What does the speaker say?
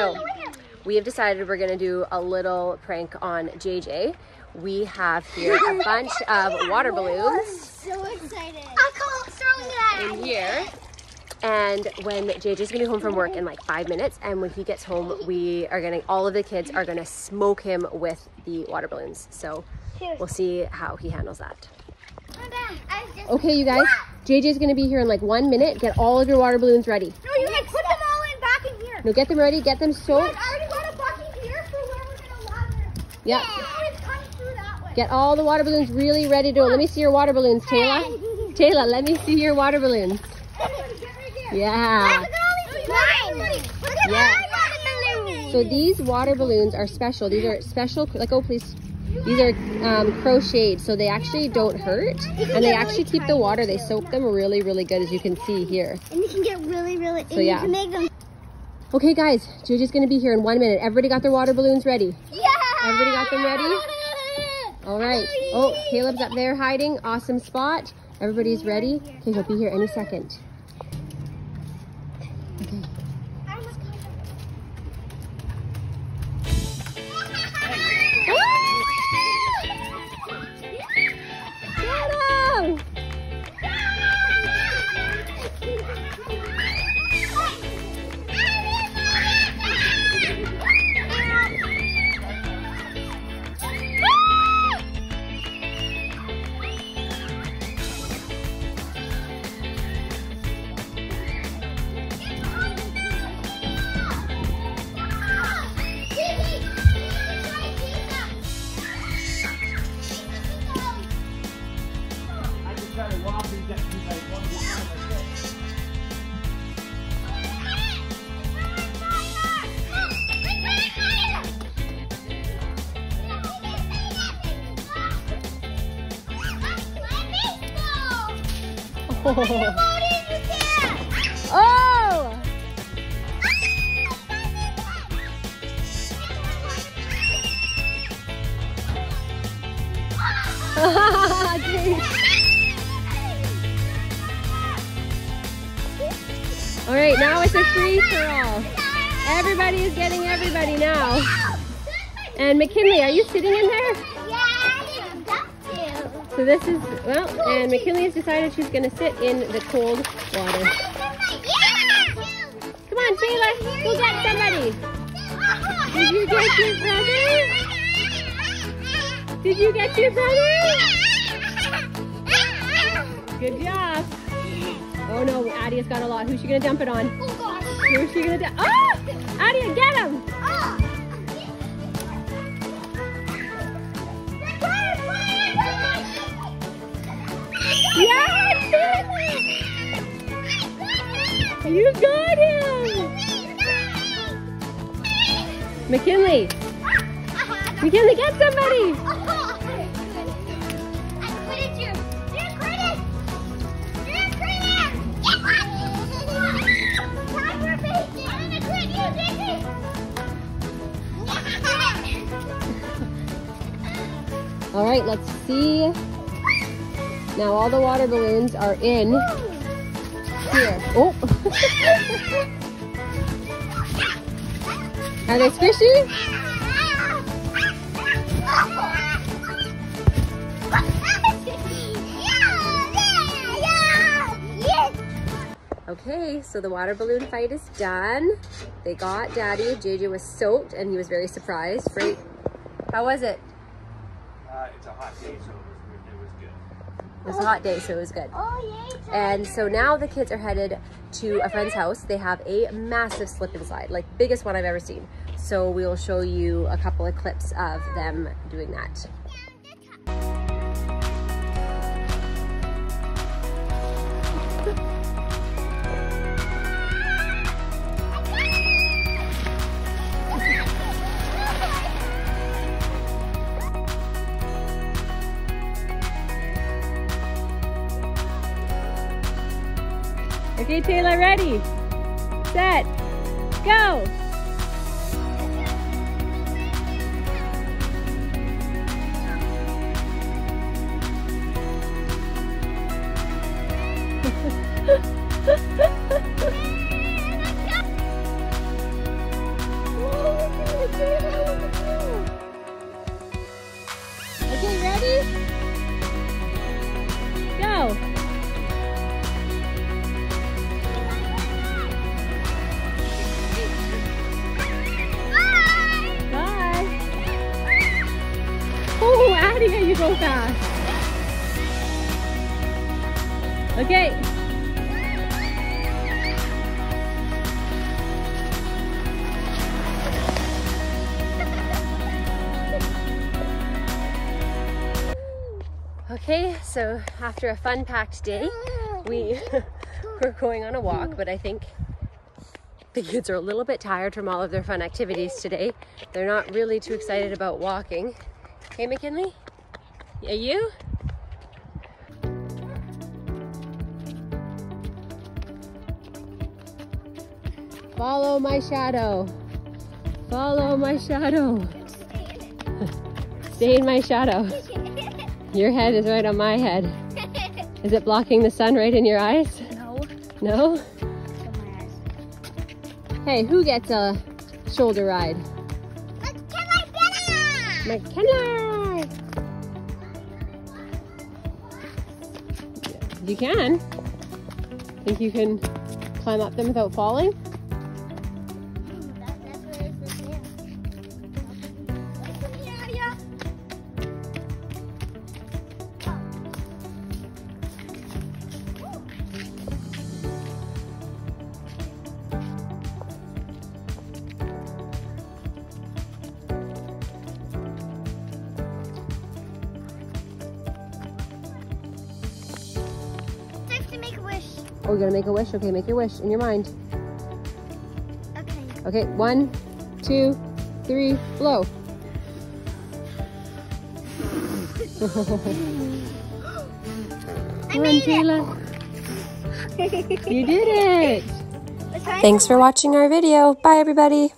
So we have decided we're gonna do a little prank on JJ. We have here a bunch of water balloons So excited. I call it throwing in here. And when JJ's gonna be home from work in like five minutes, and when he gets home, we are gonna, all of the kids are gonna smoke him with the water balloons. So we'll see how he handles that. Okay, you guys, JJ's gonna be here in like one minute. Get all of your water balloons ready. No, you can put them all in back in here. No, get them ready, get them soaked. I already got a bucket here for where we're gonna lather. Yep. It's coming through that way. Get all the water balloons really ready to go. Let me see your water balloons, Taylor. Taylor, let me see your water balloons. Yeah. Yeah. So these water balloons are special. These are special, like, oh, please. These are um, crocheted, so they actually don't hurt. And they actually keep the water. They soak them really, really good, as you can see here. And you can get really, really, So, yeah. you can make them. Okay, guys, JJ's gonna be here in one minute. Everybody got their water balloons ready? Yeah! Everybody got them ready? All right. Oh, Caleb's up there hiding. Awesome spot. Everybody's ready. Okay, he'll be here any second. Oh! all right, now it's a free for all. Everybody is getting everybody now. And McKinley, are you sitting in there? So this is, well, and McKinley has decided she's going to sit in the cold water. Come on, Taylor, go get somebody. Did you get your brother? Did you get your brother? Good job. Oh no, Addie's got a lot. Who's she gonna dump it on? Oh, Who's she gonna dump? Oh! Ah! Addie, get him! You got him! McKinley! McKinley, get somebody! All right, let's see. Now all the water balloons are in here. Oh! Are they squishy? Okay, so the water balloon fight is done. They got Daddy. JJ was soaked and he was very surprised. Right? How was it? Uh, it's a hot day, so it was, it was good. It was a hot day, so it was good. And so now the kids are headed to a friend's house. They have a massive slip and slide, like biggest one I've ever seen. So we will show you a couple of clips of them doing that. Taylor, ready, set, go. Okay. Okay, so after a fun packed day, we we're going on a walk, but I think the kids are a little bit tired from all of their fun activities today. They're not really too excited about walking. Hey, McKinley? Yeah, you? Follow my shadow. Follow my shadow. Stay in my shadow. Your head is right on my head. Is it blocking the sun right in your eyes? no. No? Hey, who gets a shoulder ride? McKenna! You can. Think you can climb up them without falling? Oh, you're gonna make a wish? Okay, make your wish in your mind. Okay. Okay, one, two, three, blow. I Come on, made it. You did it! Thanks for watching our video. Bye everybody.